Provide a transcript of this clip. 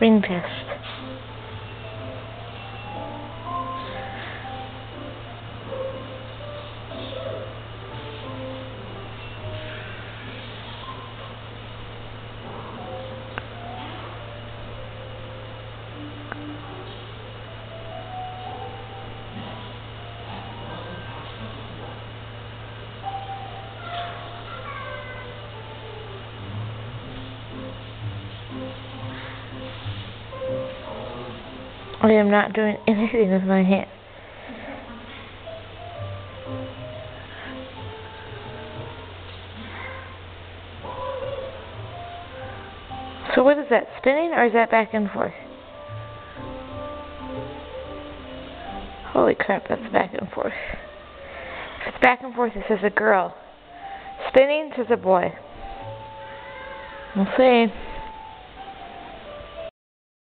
ring test. I am not doing anything with my hand. So what is that, spinning or is that back and forth? Holy crap, that's back and forth. If it's back and forth, it says a girl. Spinning says a boy. We'll see.